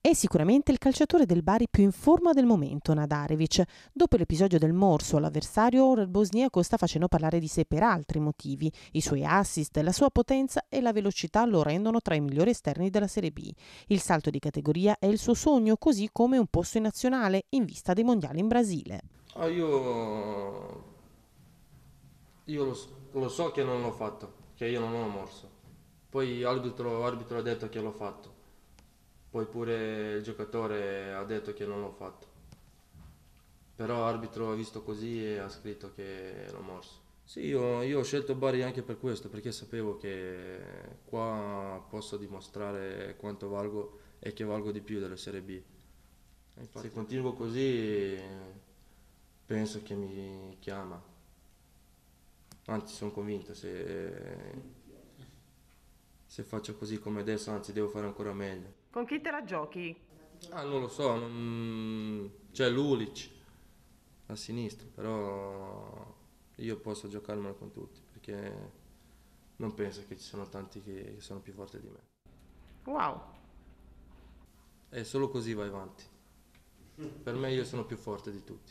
È sicuramente il calciatore del Bari più in forma del momento, Nadarevic. Dopo l'episodio del morso all'avversario, ora il bosniaco sta facendo parlare di sé per altri motivi. I suoi assist, la sua potenza e la velocità lo rendono tra i migliori esterni della Serie B. Il salto di categoria è il suo sogno, così come un posto in nazionale in vista dei mondiali in Brasile. Ah, io io lo, lo, so che non l'ho fatto, che io non ho morso. Poi l'arbitro, l'arbitro ha detto che l'ho fatto poi pure il giocatore ha detto che non l'ho fatto. Però l'arbitro ha visto così e ha scritto che l'ho morso. Sì, io, io, ho scelto Bari anche per questo, perché sapevo che qua posso dimostrare quanto valgo e che valgo di più della Serie B. Infatti, se continuo così penso che mi chiama. Anzi, sono convinto, se, se faccio così come adesso, anzi devo fare ancora meglio. Con chi te la giochi? Ah, non lo so, non... c'è Lulic a sinistra, però io posso giocarmela con tutti perché non penso che ci sono tanti che sono più forti di me. Wow. E solo così vai avanti. Per me io sono più forte di tutti.